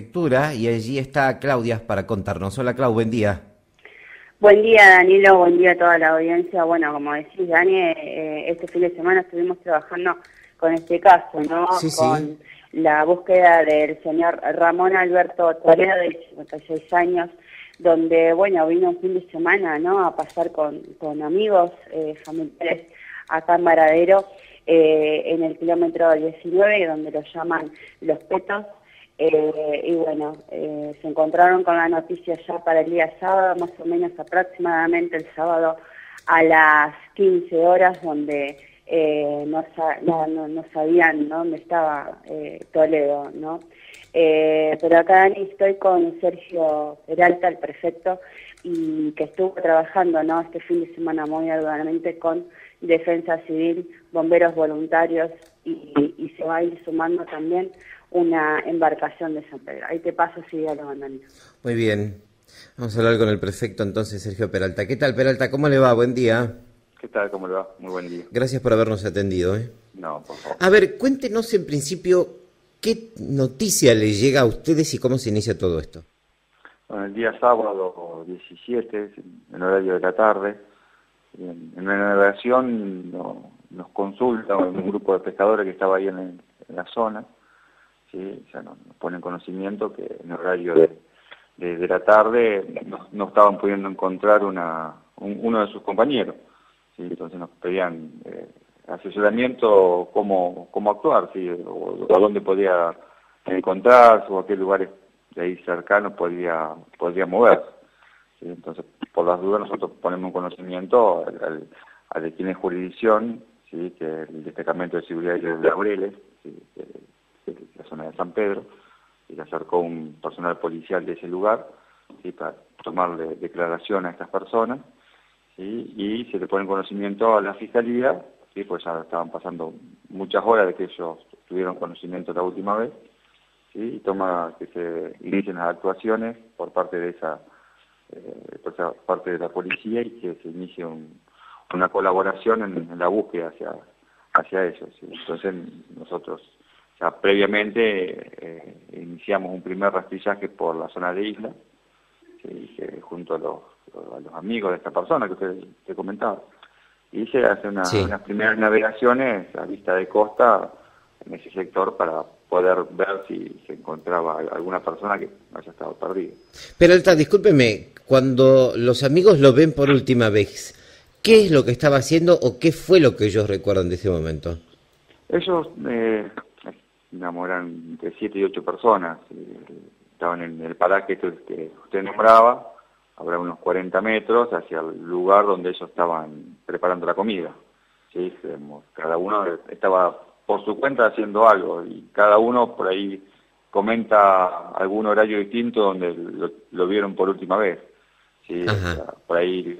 lectura y allí está Claudia para contarnos. Hola Clau, buen día. Buen día Danilo, buen día a toda la audiencia. Bueno, como decís Dani, eh, este fin de semana estuvimos trabajando con este caso, ¿no? con la búsqueda del señor Ramón Alberto Toledo, de 56 años, donde, bueno, vino un fin de semana, ¿no? A pasar con, con amigos, eh, familiares acá en Varadero, eh, en el kilómetro 19, donde lo llaman Los Petos, eh, y bueno, eh, se encontraron con la noticia ya para el día sábado, más o menos aproximadamente el sábado a las 15 horas, donde eh, no, no, sabían dónde estaba Toledo, ¿no? pero acá estoy con Sergio Peralta, el prefecto, y que estuvo trabajando ¿no? este fin de semana muy arduamente con Defensa Civil, bomberos voluntarios, y se va a ir sumando también una embarcación de San Pedro. Ahí te paso, si a los Muy bien. Vamos a hablar con el prefecto entonces, Sergio Peralta. ¿Qué tal, Peralta? ¿Cómo le va? Buen día. ¿Qué tal? ¿Cómo le va? Muy buen día. Gracias por habernos atendido. ¿eh? No, por favor. A ver, cuéntenos en principio qué noticia le llega a ustedes y cómo se inicia todo esto. Bueno, el día sábado 17, en horario de la tarde, en, una navegación nos consulta un grupo de pescadores que estaba ahí en la zona ¿sí? nos, ponen conocimiento que en horario de, la tarde no, estaban pudiendo encontrar una, uno de sus compañeros. ¿sí? Entonces nos pedían eh, asesoramiento cómo, cómo actuar, ¿sí? o, a dónde podía encontrarse o a qué lugares de ahí cercanos podía, podría moverse. Entonces, por las dudas, nosotros ponemos conocimiento al, al, de quien es jurisdicción, ¿sí? que el Destacamento de Seguridad de Laureles, ¿sí? La zona de San Pedro, y le acercó un personal policial de ese lugar para tomarle declaración a estas personas y se le pone en conocimiento a la fiscalía, ¿sí? pues ya estaban pasando muchas horas de que ellos tuvieron conocimiento la última vez, y toma que se inicien las actuaciones por parte de esa eh, por parte de la policía y que se inicie una colaboración en, la búsqueda hacia hacia ellos. Entonces nosotros previamente eh, iniciamos un primer rastrillaje por la zona de isla, junto a los, amigos de esta persona que usted te comentaba. Y se hace unas primeras navegaciones a vista de costa en ese sector para poder ver si se encontraba alguna persona que haya estado perdida. Peralta, discúlpeme, cuando los amigos lo ven por última vez, ¿qué es lo que estaba haciendo o qué fue lo que ellos recuerdan de ese momento? Ellos eh, digamos, eran entre siete y ocho personas, eh, estaban en el paraje que usted nombraba, habrá unos 40 metros hacia el lugar donde ellos estaban preparando la comida. ¿sí? Cada uno estaba por su cuenta haciendo algo y cada uno por ahí comenta algún horario distinto donde lo, vieron por última vez. ¿sí? por ahí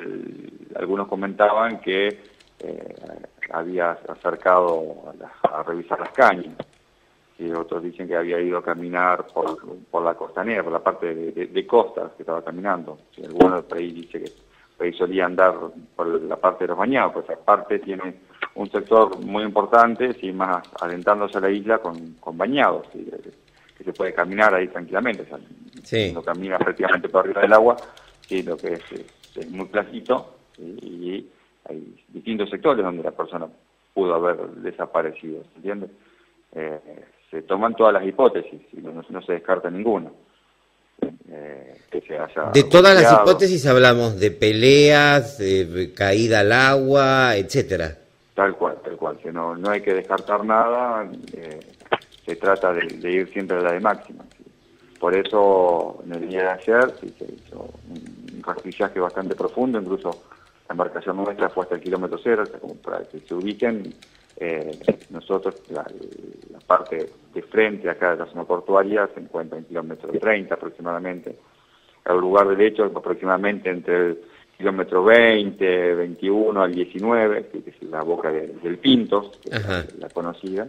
algunos comentaban que eh, había acercado a revisar las cañas y otros dicen que había ido a caminar por, por la costanera, por la parte de, de, costas que estaba caminando. Si alguno por ahí dice que por ahí solía andar por la parte de los bañados, pues esa parte tiene un sector muy importante, si más adentándose a la isla con, con bañados, que se puede caminar ahí tranquilamente, o sea, no camina prácticamente por arriba del agua, que lo que es, muy placito y, hay distintos sectores donde la persona pudo haber desaparecido, ¿entiendes? Eh, se toman todas las hipótesis y no, se descarta ninguna. Eh, de todas las hipótesis hablamos de peleas, de caída al agua, etcétera. Tal cual, tal cual, que no, no hay que descartar nada, eh, se trata de, ir siempre a la de máxima. Por eso en el día de ayer se hizo un rastrillaje bastante profundo, incluso la embarcación nuestra fue hasta el kilómetro cero, como para que se ubiquen eh, nosotros, la, parte de frente acá de la zona portuaria se encuentra en kilómetro 30 aproximadamente. El lugar del hecho aproximadamente entre el kilómetro 20, 21 al 19, que es la boca del Pintos, la conocida,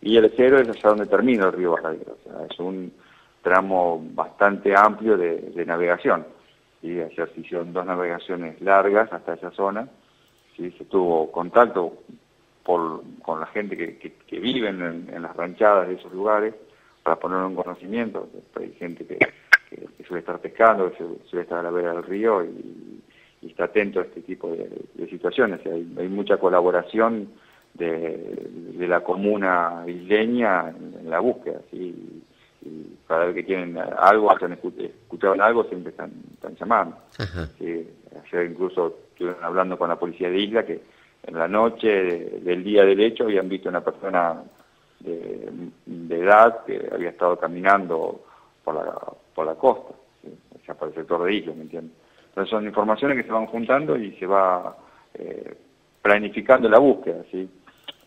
y el cero es allá donde termina el río Barradero. O sea, es un tramo bastante amplio de, navegación. y Ayer se hicieron dos navegaciones largas hasta esa zona. ¿sí? Se tuvo contacto por, con la gente que, que, vive en, las ranchadas de esos lugares, para ponerlo en conocimiento. Hay gente que, suele estar pescando, que suele estar a la vera del río y, está atento a este tipo de, situaciones. Hay, mucha colaboración de, la comuna isleña en, la búsqueda. ¿sí? Y cada vez que tienen algo, hacen escucharon algo, siempre están, están llamando. Ayer incluso estuvieron hablando con la policía de Isla que en la noche del día del hecho habían visto una persona de, edad que había estado caminando por la, por la costa, o sea, por el sector de Isla, ¿me entiendes? Entonces son informaciones que se van juntando y se va eh, planificando la búsqueda, ¿sí?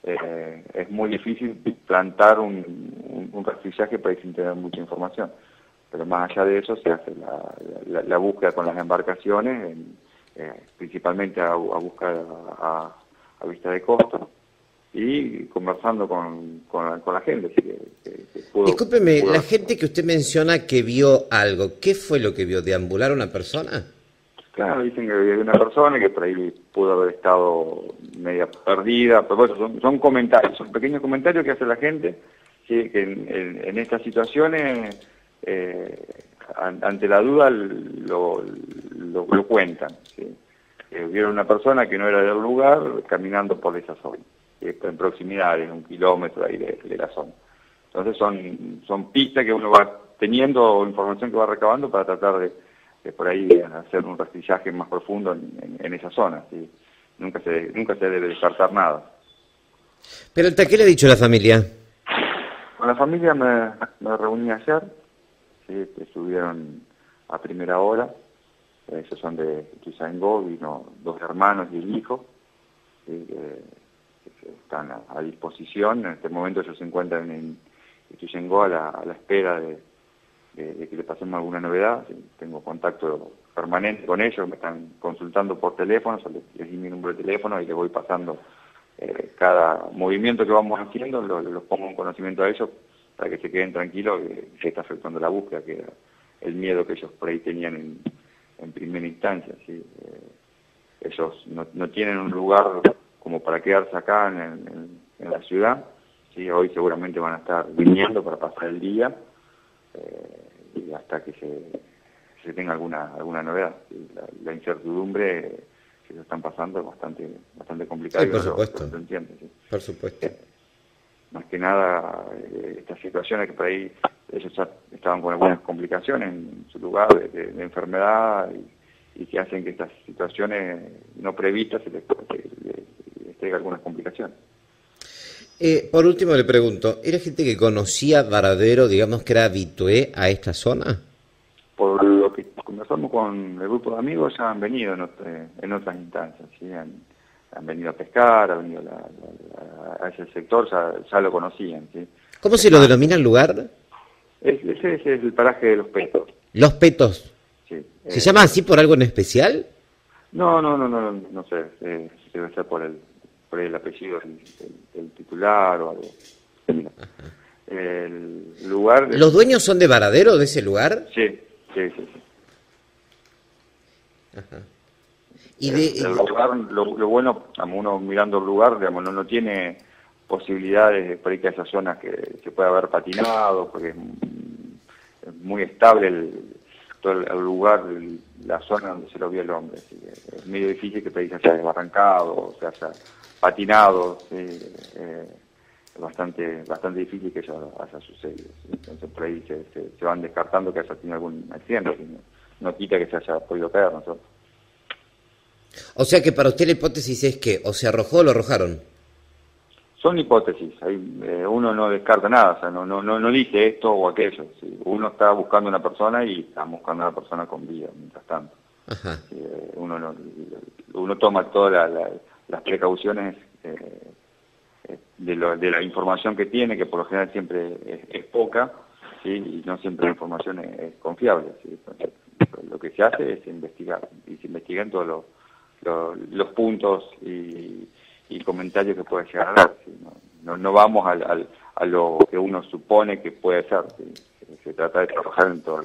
Eh, es muy difícil plantar un, un, para ir sin tener mucha información. Pero más allá de eso se hace la, búsqueda con las embarcaciones, eh, principalmente a, a buscar a, vista de costo y conversando con, con, la gente. Discúlpeme, la gente que usted menciona que vio algo, ¿qué fue lo que vio? ¿Deambular a una persona? Claro, dicen que había una persona que por ahí pudo haber estado media perdida, pero bueno, son, son comentarios, son pequeños comentarios que hace la gente, que en, estas situaciones, eh, ante la duda, lo, lo, cuentan. Vieron una persona que no era del lugar caminando por esa zona, en proximidad, en un kilómetro ahí de, la zona. Entonces son, son pistas que uno va teniendo, información que va recabando para tratar de por ahí hacer un rastrillaje más profundo en, esa zona. Nunca, se, nunca se debe descartar nada. Pero ¿qué le ha dicho la familia? Con la familia me, reuní ayer, ¿sí? estuvieron a primera hora, ellos son de Tuzangó, vino dos hermanos y el hijo, que, están a, disposición, en este momento ellos se encuentran en Tuzangó a la, a la espera de, que le pasemos alguna novedad. Tengo contacto permanente con ellos, me están consultando por teléfono, les, di mi número de teléfono y les voy pasando eh, cada movimiento que vamos haciendo, los pongo en conocimiento a ellos para que se queden tranquilos que se está afectando la búsqueda, que era el miedo que ellos por ahí tenían en, en primera instancia. ¿sí? Eh, ellos no, no, tienen un lugar como para quedarse acá en, en, la ciudad, ¿sí? hoy seguramente van a estar viniendo para pasar el día. Eh, y hasta que se, tenga alguna alguna novedad. La, incertidumbre que se están pasando es bastante bastante complicada. por supuesto. Por supuesto. Eh, más que nada, eh, estas situaciones que por ahí ellos ya estaban con algunas complicaciones en lugar de, enfermedad y, que hacen que estas situaciones no previstas se les, traiga algunas complicaciones. Eh, por último le pregunto, ¿era gente que conocía Varadero, digamos que era habitué a esta zona? Por lo que conversamos con el grupo de amigos, ya han venido en, en otras instancias, ¿sí? han, venido a pescar, han venido a, ese sector, ya, lo conocían. ¿sí? ¿Cómo se lo denomina el lugar? ese es el paraje de los petos. ¿Los petos? Sí. ¿Se eh, llama así por algo en especial? No, no, no, no, no, sé, eh, debe ser por el, por el apellido del, titular o algo. El lugar... ¿Los dueños son de Varadero, de ese lugar? Sí, sí, sí. Ajá. Y de... El, lugar, lo, bueno, uno mirando el lugar, digamos, no, no tiene posibilidades por ahí que esas zonas que se pueda haber patinado, porque es muy estable el, todo el, lugar, la zona donde se lo vio el hombre. es medio difícil que se haya desbarrancado, se haya patinado, eh, es bastante, bastante difícil que eso haya sucedido. Entonces por ahí se, van descartando que haya tenido algún accidente, no, quita que se haya podido caer nosotros. O sea que para usted la hipótesis es que o se arrojó o lo arrojaron. Son hipótesis, eh, uno no descarta nada, o sea, no, no, no, dice esto o aquello. Uno está buscando una persona y está buscando a una persona con vida mientras tanto. Eh, uno, uno toma toda la las precauciones eh, de, la información que tiene, que por lo general siempre es, poca, y no siempre la información es, confiable. lo que se hace es investigar, y se investigan todos los, puntos y, comentarios que puede llegar a dar. No, no, vamos al, a lo que uno supone que puede ser, se trata de trabajar en todos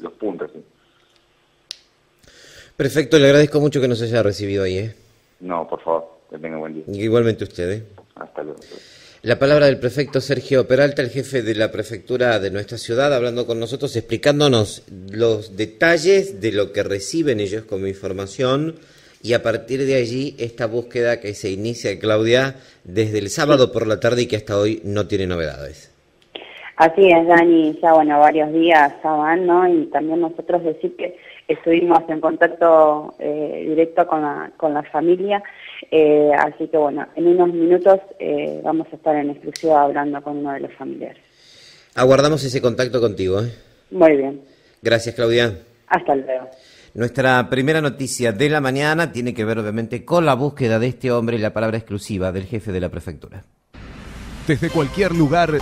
los, puntos. Perfecto, le agradezco mucho que nos haya recibido ahí. ¿eh? No, por favor, que tenga buen día. Igualmente usted. ¿eh? Hasta luego. La palabra del prefecto Sergio Peralta, el jefe de la prefectura de nuestra ciudad, hablando con nosotros, explicándonos los detalles de lo que reciben ellos como información y a partir de allí esta búsqueda que se inicia, Claudia, desde el sábado por la tarde y que hasta hoy no tiene novedades. Así es, Dani, ya bueno, varios días ya van, ¿no? Y también nosotros decir que estuvimos en contacto eh, directo con la, con la familia, eh, así que bueno, en unos minutos eh, vamos a estar en exclusiva hablando con uno de los familiares. Aguardamos ese contacto contigo. ¿eh? Muy bien. Gracias, Claudia. Hasta luego. Nuestra primera noticia de la mañana tiene que ver obviamente con la búsqueda de este hombre y la palabra exclusiva del jefe de la prefectura. Desde cualquier lugar